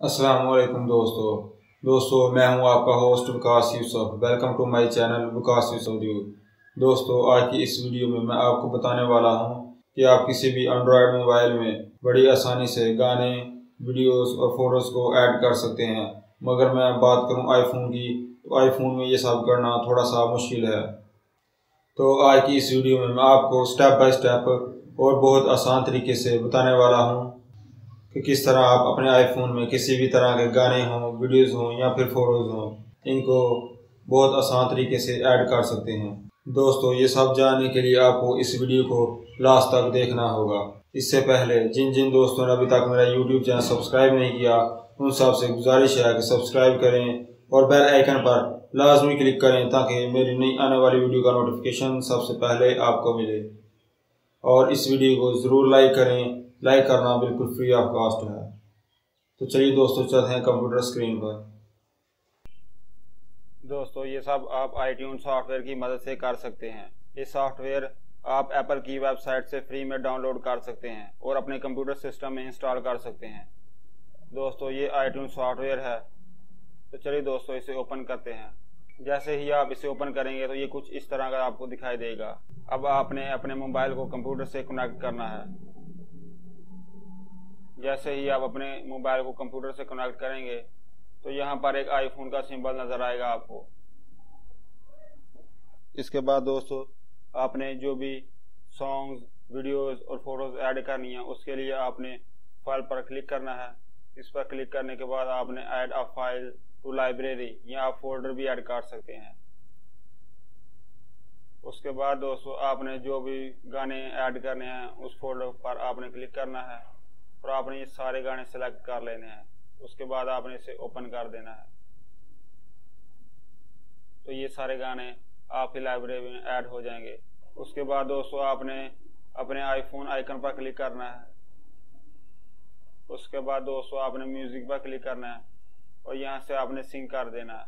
वालेकुम दोस्तों। दोस्तों, मैं हूँ आपका host Vikas Yusuf. Welcome to my channel Vikas Yusuf view दोस्तों, आज की इस वीडियो में मैं आपको बताने वाला हूँ कि आप किसी भी एंड्रॉयड मोबाइल में बड़ी आसानी से गाने वीडियोस और फ़ोटोज़ को ऐड कर सकते हैं। मगर मैं बात करूँ आईफोन की तो आईफोन में ये सब करना थोड़ा सा मुश्किल है। तो आज की इस वीडियो में मैं आपको स्टेप बाय स्टेप और बहुत आसान तरीके से बताने वाला हूँ कि किस तरह आप अपने आईफोन में किसी भी तरह के गाने हों वीडियोस हों या फिर फ़ोटोज़ हों, इनको बहुत आसान तरीके से ऐड कर सकते हैं। दोस्तों, ये सब जानने के लिए आपको इस वीडियो को लास्ट तक देखना होगा। इससे पहले जिन जिन दोस्तों ने अभी तक मेरा यूट्यूब चैनल सब्सक्राइब नहीं किया, उन सबसे गुजारिश है कि सब्सक्राइब करें और बेल आइकन पर लाजमी क्लिक करें ताकि मेरी नई आने वाली वीडियो का नोटिफिकेशन सबसे पहले आपको मिले। और इस वीडियो को ज़रूर लाइक करें लाइक करना बिल्कुल फ्री ऑफ़ कॉस्ट है। तो चलिए दोस्तों, चलते हैं कंप्यूटर स्क्रीन पर। दोस्तों, ये सब आप आई सॉफ्टवेयर की मदद से कर सकते हैं। ये सॉफ्टवेयर आप एप्पल की वेबसाइट से फ्री में डाउनलोड कर सकते हैं और अपने कंप्यूटर सिस्टम में इंस्टॉल कर सकते हैं। दोस्तों, ये आई सॉफ्टवेयर है। तो चलिए दोस्तों, इसे ओपन करते हैं। जैसे ही आप इसे ओपन करेंगे तो ये कुछ इस तरह का आपको दिखाई देगा। अब आपने अपने मोबाइल को कंप्यूटर से कनेक्ट करना है। जैसे ही आप अपने मोबाइल को कंप्यूटर से कनेक्ट करेंगे तो यहाँ पर एक आईफोन का सिंबल नज़र आएगा आपको। इसके बाद दोस्तों, आपने जो भी सॉन्ग्स वीडियोस और फ़ोटोज़ ऐड करनी है, उसके लिए आपने फ़ाइल पर क्लिक करना है। इस पर क्लिक करने के बाद आपने add a file to library या आप फोल्डर भी ऐड कर सकते हैं। उसके बाद दोस्तों, आपने जो भी गाने ऐड करने हैं, उस फोल्डर पर आपने क्लिक करना है। और आपने ये सारे गाने सेलेक्ट कर लेने हैं। उसके बाद आपने इसे ओपन कर देना है। तो ये सारे गाने आपकी लाइब्रेरी में ऐड हो जाएँगे। उसके बाद दोस्तों आपने अपने आईफोन आइकन पर क्लिक करना है। उसके बाद दोस्तों आपने म्यूज़िक पर क्लिक करना है और यहाँ से आपने सिंक कर देना है।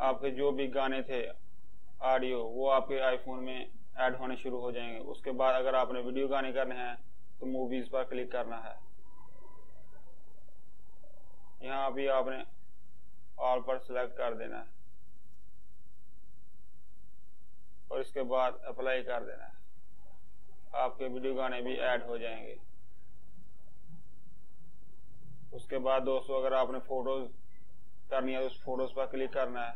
आपके जो भी गाने थे ऑडियो वो आपके आईफोन में ऐड होने शुरू हो जाएँगे। उसके बाद अगर आपने वीडियो गाने करने हैं तो मूवीज़ पर क्लिक करना है। यहाँ भी आपने ऑल पर सिलेक्ट कर देना है। और इसके बाद अप्लाई कर देना है। आपके वीडियो गाने भी ऐड हो जाएँगे। उसके बाद दोस्तों, अगर आपने फ़ोटोज़ करनी है तो उस फ़ोटोज़ पर क्लिक करना है।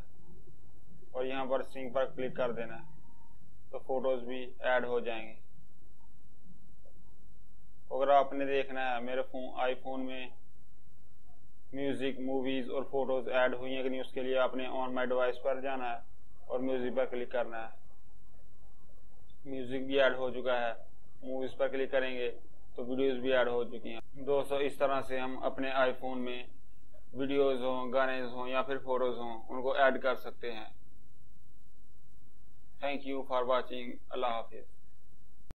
और यहाँ पर सिंग पर क्लिक कर देना है। तो फ़ोटोज़ भी ऐड हो जाएँगे। अगर आपने देखना है, मेरे फ़ोन आईफोन में म्यूज़िक मूवीज़ और फ़ोटोज़ ऐड हुई हैं कि नहीं, उसके लिए आपने ऑन माई डिवाइस पर जाना है और म्यूज़िक पर क्लिक करना है। म्यूज़िक भी ऐड हो चुका है। मूवीज़ पर क्लिक करेंगे तो वीडियोस भी ऐड हो चुकी हैं। दोस्तों, इस तरह से हम अपने आईफोन में वीडियोस हों, गाने हों या फिर फ़ोटोज़ हों, उनको ऐड कर सकते हैं। Thank you for watching. Allah Hafiz.